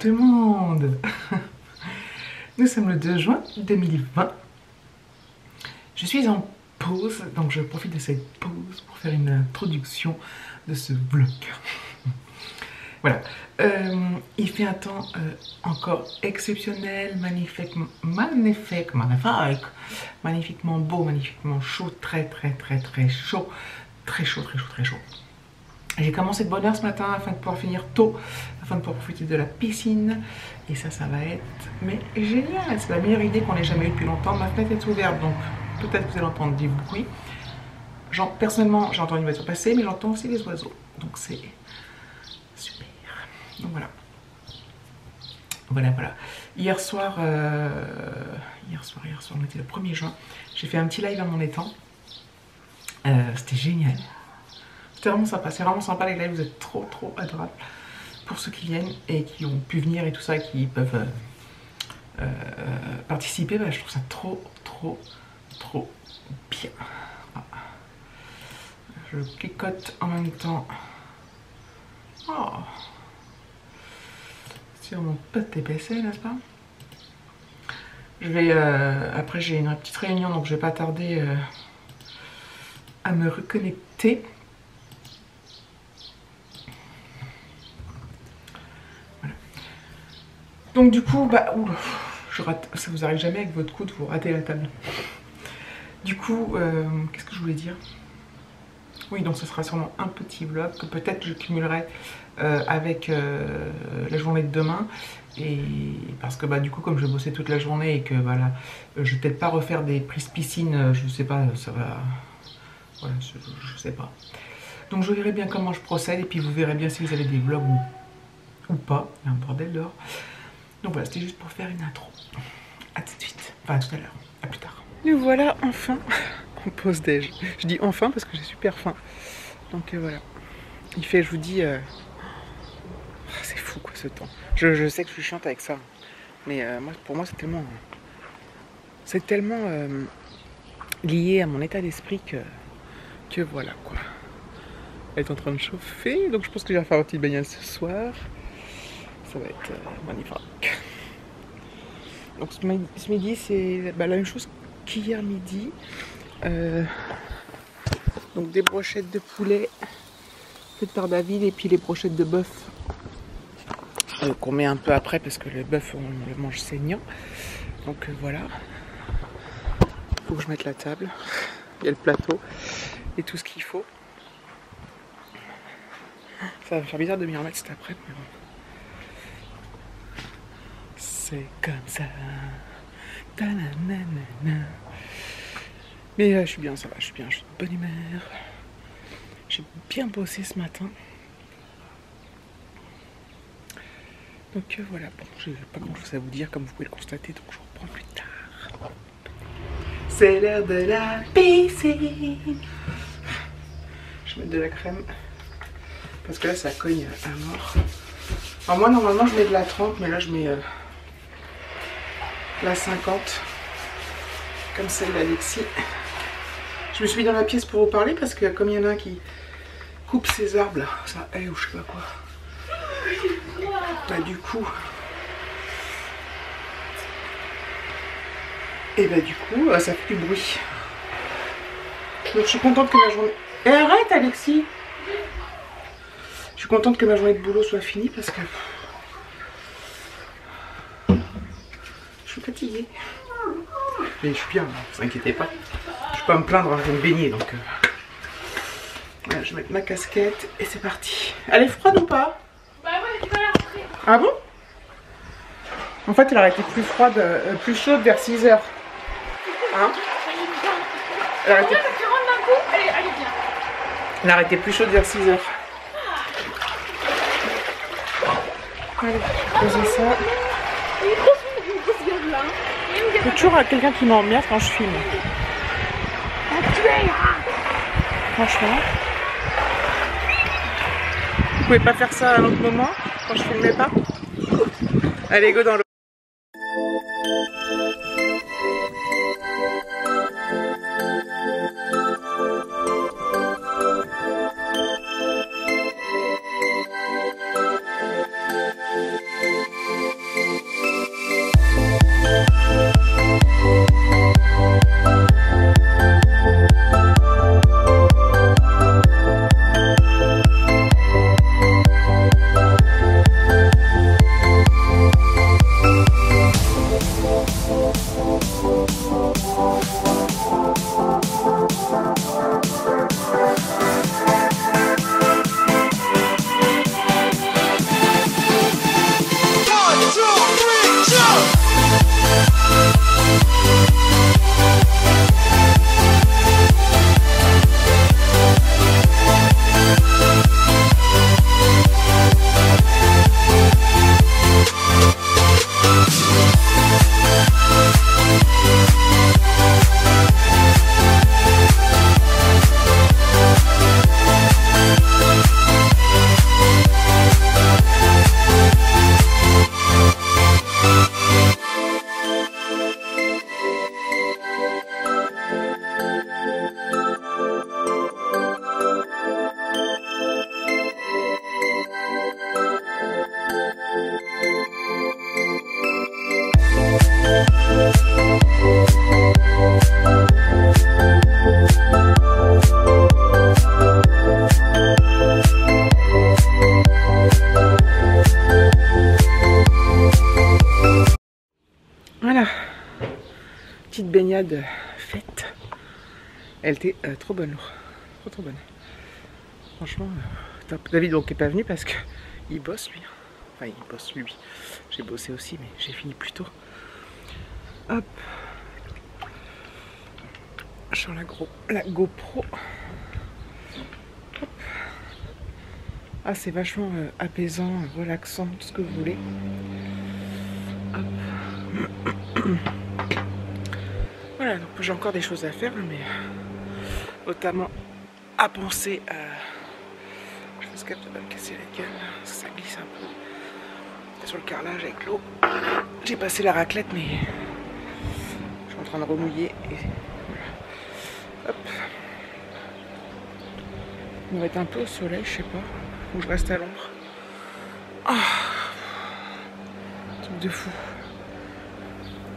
tout le monde Nous sommes le 2 juin 2020. Je suis en pause, donc je profite de cette pause pour faire une introduction de ce vlog. voilà. Euh, il fait un temps euh, encore exceptionnel, magnifique, magnifique, magnifique, magnifiquement beau, magnifiquement chaud, très très très très chaud, très chaud, très chaud, très chaud. J'ai commencé de bonne heure ce matin afin de pouvoir finir tôt, pouvoir profiter de la piscine. Et ça, ça va être mais génial. C'est la meilleure idée qu'on ait jamais eue depuis longtemps. Ma fenêtre est ouverte, donc peut-être que vous allez entendre des bruits. Personnellement, j'entends une voiture passer, mais j'entends aussi les oiseaux. Donc c'est super. Donc voilà. Voilà, voilà. Hier soir, euh, hier soir, hier soir, on était le 1er juin. J'ai fait un petit live à mon étang. Euh, C'était génial. C'était vraiment sympa, c'est vraiment sympa les lives, vous êtes trop trop adorables pour ceux qui viennent et qui ont pu venir et tout ça, qui peuvent euh, euh, participer, bah, je trouve ça trop trop trop bien. Je clicote en même temps. Oh. Sur mon pote TPC, n'est-ce pas? Je vais, euh, après j'ai une petite réunion, donc je vais pas tarder à me reconnecter. Donc du coup, bah, ça vous arrive jamais avec votre coude, vous ratez la table. Du coup, euh, qu'est-ce que je voulais dire? Oui, donc ce sera sûrement un petit vlog que peut-être je cumulerai euh, avec euh, la journée de demain. Et parce que bah du coup, comme je bossais toute la journée et que voilà, je vais peut-être pas refaire des prises piscine, je sais pas, ça va, voilà, je, je sais pas. Donc je verrai bien comment je procède et puis vous verrez bien si vous avez des vlogs ou, ou pas. Il y a un bordel dehors. Donc voilà, c'était juste pour faire une intro. A tout de suite. Enfin, à tout à l'heure. À plus tard. Nous voilà enfin en pause déj. Je dis enfin parce que j'ai super faim. Donc euh, voilà. Il fait, je vous dis... Euh... Oh, c'est fou quoi ce temps. Je, sais que je suis chiante avec ça. Mais euh, pour moi, c'est tellement... C'est tellement lié à mon état d'esprit que... Que voilà quoi. Elle est en train de chauffer. Donc je pense que je vais faire un petit baignade ce soir ça va être magnifique. Donc ce midi, c'est bah, la même chose qu'hier midi. Euh, donc des brochettes de poulet faites par David et puis les brochettes de bœuf euh, qu'on met un peu après parce que le bœuf on le mange saignant. Donc euh, voilà. Faut que je mette la table. Il y a le plateau et tout ce qu'il faut. Ça va me faire bizarre de m'y remettre cet après, mais bon comme ça. Mais euh, je suis bien, ça va, je suis bien, je suis de bonne humeur. J'ai bien bossé ce matin. Donc euh, voilà, bon, j'ai pas grand chose à vous dire comme vous pouvez le constater, donc je reprends plus tard. C'est l'heure de la piscine. Je vais mettre de la crème. Parce que là ça cogne à mort. Alors moi normalement je mets de la trempe, mais là je mets... Euh, la 50, comme celle d'Alexis. Je me suis mis dans la pièce pour vous parler parce que comme il y en a un qui coupe ses arbres ça est ou je sais pas quoi. Bah du coup. Et bah du coup, ça fait du bruit. Donc je suis contente que ma journée. Et arrête Alexis Je suis contente que ma journée de boulot soit finie parce que. Je suis fatiguée. Mais je suis bien, ne vous inquiétez pas. Je peux pas me plaindre, je vais me baigner donc. Euh... je vais mettre ma casquette et c'est parti. Elle est froide ou pas? Bah ouais, tu vas la rentrer. Ah bon? En fait, elle aurait été plus froide, euh, plus chaude vers 6h. Hein? Elle aurait été... Elle aurait été plus chaude vers 6h. Allez, poser ça. Il est trop sombre, une grosse gueule là. Il y a toujours quelqu'un qui m'emmerde quand je filme. Franchement. Vous pouvez pas faire ça à un autre moment quand je filmais pas? Allez, go dans l'eau. Baignade faite. Elle était euh, trop bonne, trop trop bonne. Franchement, euh. David donc est pas venu parce que il bosse lui. Enfin il bosse lui. J'ai bossé aussi mais j'ai fini plus tôt. Hop. Sur la, gros, la GoPro. Hop. Ah c'est vachement euh, apaisant, relaxant, tout ce que vous voulez. Voilà, donc j'ai encore des choses à faire, mais euh, notamment à penser à. Je pense qu'elle va me casser la gueule, ça glisse un peu sur le carrelage avec l'eau. J'ai passé la raclette, mais je suis en train de remouiller. Et... Hop. On va être un peu au soleil, je sais pas, ou je reste à l'ombre. Ah. Truc de fou.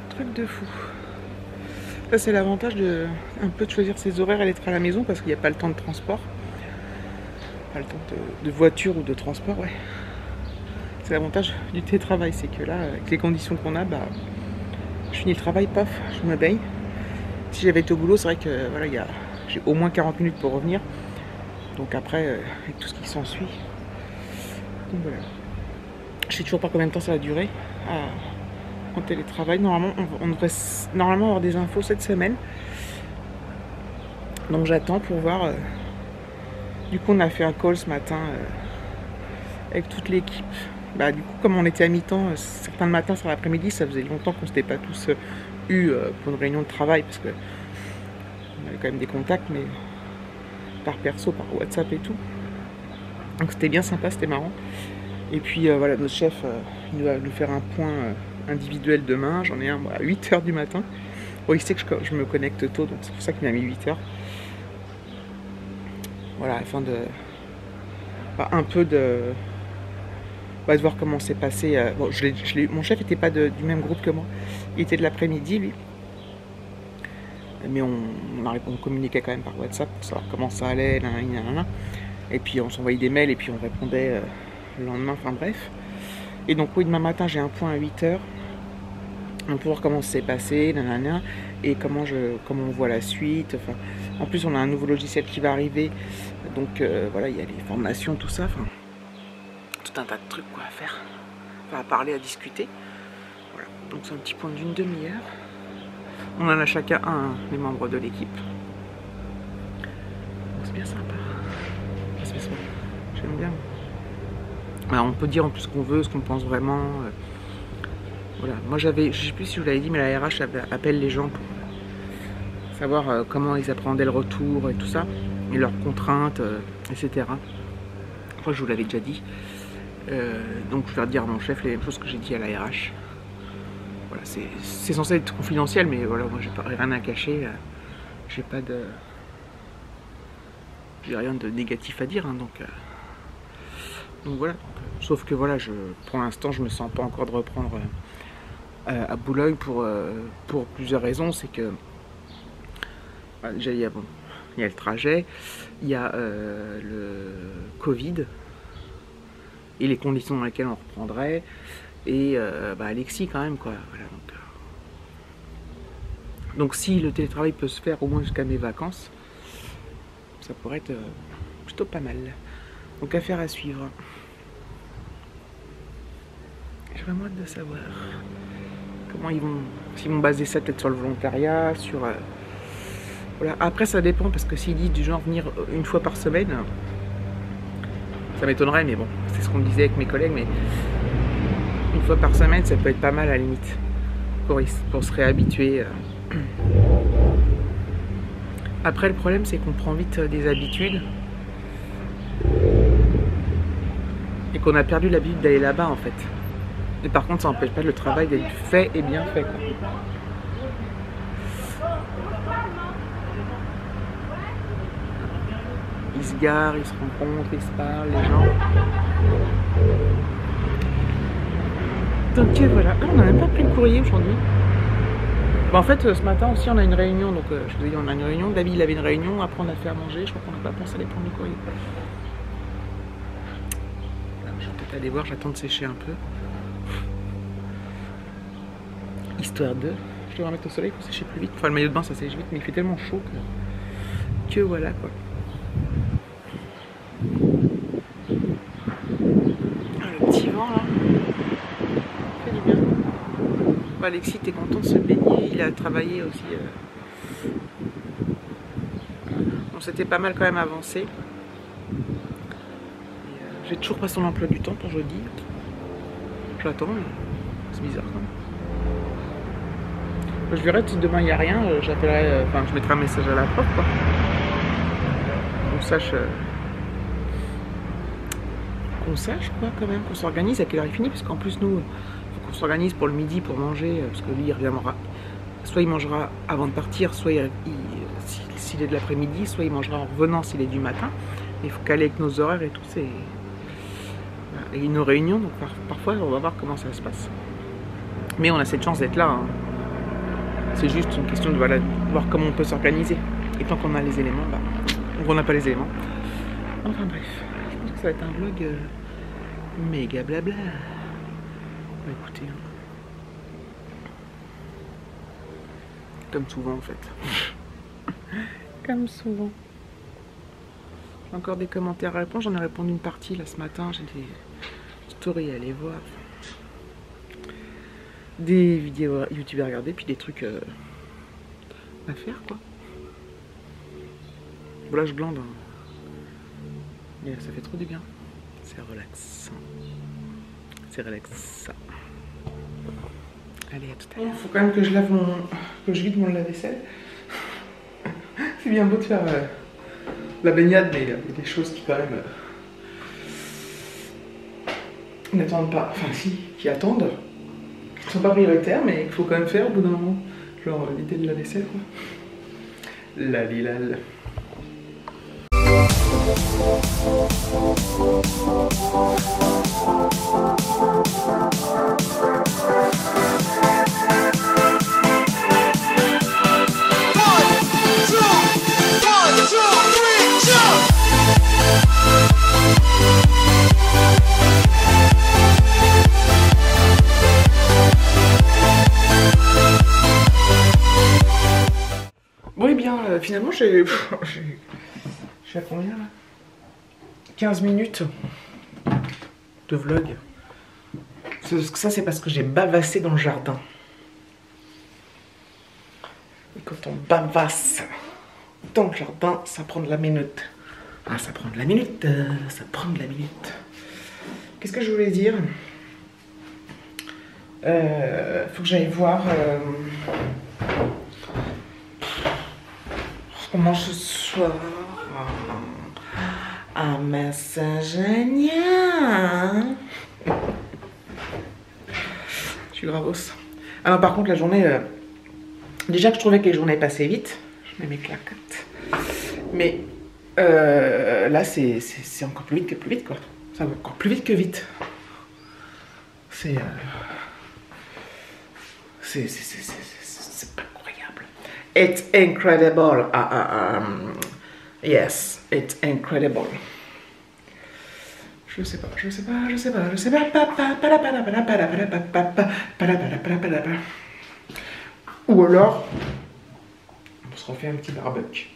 Truc de fou. C'est l'avantage de un peu de choisir ses horaires et d'être à la maison parce qu'il n'y a pas le temps de transport. Pas le temps de, voiture ou de transport, ouais. C'est l'avantage du télétravail, c'est que là, avec les conditions qu'on a, bah, je finis le travail, paf, je me baigne. Si j'avais été au boulot, c'est vrai que voilà, j'ai au moins 40 minutes pour revenir. Donc après, euh, avec tout ce qui s'ensuit. Donc voilà. Je sais toujours pas combien de temps ça va durer. Ah télétravail. Normalement, on, devrait normalement avoir des infos cette semaine. Donc j'attends pour voir. Euh, du coup, on a fait un call ce matin euh, avec toute l'équipe. Bah, du coup, comme on était à mi-temps, euh, certains le matin, sur l'après-midi, ça faisait longtemps qu'on s'était pas tous eu pour une réunion de travail parce que on avait quand même des contacts, mais par perso, par WhatsApp et tout. Donc c'était bien sympa, c'était marrant. Et puis voilà, notre chef, il va nous faire un point individuel demain. J'en ai un à 8h du matin. Bon, il sait que je, me connecte tôt, donc c'est pour ça qu'il m'a mis 8h. Voilà, afin de. Bah, un peu de. Bah, de voir comment c'est passé. Euh, bon, je mon chef n'était pas du même groupe que moi. Il était de l'après-midi, lui. Mais on, communiquait quand même par WhatsApp pour savoir comment ça allait, et puis on s'envoyait des mails et puis on répondait euh, le lendemain, enfin bref. Et donc oui, demain matin j'ai un point à 8h pour voir comment c'est passé, nanana, et comment, je, comment on voit la suite. En plus, on a un nouveau logiciel qui va arriver, donc euh, voilà, il y a les formations, tout ça, tout un tas de trucs quoi à faire, enfin, à parler, à discuter. Voilà, donc c'est un petit point d'une demi-heure. On en a chacun un, les membres de l'équipe. C'est bien sympa. J'aime bien. On peut dire en plus ce qu'on veut, ce qu'on pense vraiment. Euh, voilà, moi j'avais, je sais plus si je vous l'avais dit, mais la RH appelle les gens pour savoir euh, comment ils appréhendaient le retour et tout ça, et leurs contraintes, etc. Je crois je vous l'avais déjà dit. Euh, donc je vais dire à mon chef les mêmes choses que j'ai dit à la RH. Voilà, c'est censé être confidentiel, mais voilà, moi j'ai rien à cacher. j'ai pas de. J'ai rien de négatif à dire, hein, donc. Donc voilà. Sauf que voilà, pour l'instant, je me sens pas encore de reprendre euh, à Boulogne pour, euh, pour plusieurs raisons. C'est que bah, déjà il y, a, bon, y a le trajet, il y a euh, le Covid et les conditions dans lesquelles on reprendrait et bah, Alexis quand même quoi. donc, si le télétravail peut se faire au moins jusqu'à mes vacances, ça pourrait être plutôt pas mal. Donc affaire à suivre. J'ai vraiment hâte de savoir comment ils vont, s'ils vont baser ça peut-être sur le volontariat, sur... Euh, voilà. Après ça dépend parce que s'ils disent du genre venir une fois par semaine, ça m'étonnerait mais bon, c'est ce qu'on disait avec mes collègues, mais une fois par semaine ça peut être pas mal à la limite pour, se réhabituer. Euh. Après le problème c'est qu'on prend vite euh, des habitudes et qu'on a perdu l'habitude d'aller là-bas en fait. Et par contre, ça n'empêche pas le travail d'être fait et bien fait. Ils se garent, ils se rencontrent, ils se parlent, les gens. Donc voilà, ah, on n'a même pas pris le courrier aujourd'hui. en fait, euh, ce matin aussi, on a une réunion. Donc, euh, je vous ai dit, on a une réunion. David, il avait une réunion. Après, on a fait à manger. Je crois qu'on n'a pas pensé à aller prendre le courrier. Aller voir. J'attends de sécher un peu. Histoire de. Je devrais mettre au soleil pour sécher plus vite. Enfin, le maillot de bain, ça sèche vite, mais il fait tellement chaud que, voilà quoi. Ah, le petit vent là. Fait du bien. Alexis était content de se baigner. Il a travaillé aussi. euh. Bon, c'était pas mal quand même avancé. Toujours pas son emploi du temps pour jeudi. J'attends, mais c'est bizarre quand même. Je dirai si demain il n'y a rien, euh, j'appellerai, euh, enfin je mettrai un message à la prof quoi. Qu'on sache. euh, Qu'on sache quoi quand même, qu'on s'organise à quelle heure il finit, parce qu'en plus nous, faut qu'on s'organise pour le midi pour manger, parce que lui il reviendra. Soit il mangera avant de partir, soit il, il- s'il est de l'après-midi, soit il mangera en revenant s'il est du matin. Il faut caler avec nos horaires et tout, c'est. Et nos réunions, donc par- parfois on va voir comment ça se passe. Mais on a cette chance d'être là. hein. C'est juste une question de voir comment on peut s'organiser. Et tant qu'on a les éléments, bah, qu'on n'a pas les éléments. Enfin bref, je pense que ça va être un vlog euh, méga blabla. Bah écoutez, hein. comme souvent en fait. comme souvent. Encore des commentaires à répondre, j'en ai répondu une partie là ce matin, j'ai des stories à aller voir des vidéos YouTube à regarder, puis des trucs euh, à faire, quoi. Bon, là, je glande. hein. Mais ça fait trop du bien. C'est relaxant. C'est relaxant. Allez, à tout à l'heure. Faut quand même que je lave mon... que je vide mon lave-vaisselle. C'est bien beau de faire euh, la baignade, mais il y a des choses qui quand même... n'attendent pas... Enfin, si, qui attendent qui sont pas prioritaires, mais qu'il faut quand même faire au bout d'un moment. Genre euh, l'idée de la vaisselle, quoi. La lilal. One, euh, finalement, j'ai. Je suis à combien là? 15 minutes de vlog. Ça, c'est parce que j'ai bavassé dans le jardin. Et quand on bavasse dans le jardin, ça prend de la minute. Ah, ça prend de la minute, euh, ça prend de la minute. Qu'est-ce que je voulais dire? Euh, Faut que j'aille voir. Qu'on mange ce soir. Un massage agnien. Je suis gravos. Ah non, par contre, la journée. euh, déjà que je trouvais que les journées passaient vite. Je mets mes claquettes. Mais euh, là, c'est encore plus vite que plus vite, quoi. Ça va encore plus vite que vite. C'est. euh, c'est c'est- c'est- c'est- c'est- c'est incroyable. It's incredible. Ah, ah, um, yes, it's incredible. Je sais pas, je sais pas, je sais pas, je sais pas. Ou alors, on se refait un petit barbecue.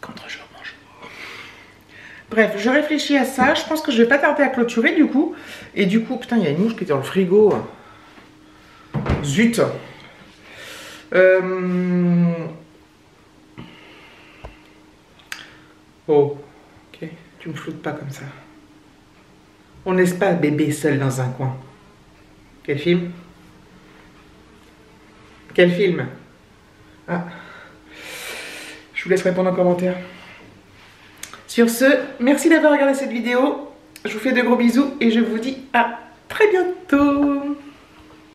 Contre-jour, mange. Bref, je réfléchis à ça. Je pense que je vais pas tarder à clôturer du coup. Et du coup, putain, il y a une mouche qui était dans le frigo. Zut. Euh... Oh, ok. Tu me floutes pas comme ça. On laisse pas bébé seul dans un coin. Quel film? Quel film? Ah. Je vous laisse répondre en commentaire. Sur ce, merci d'avoir regardé cette vidéo. Je vous fais de gros bisous et je vous dis à très bientôt.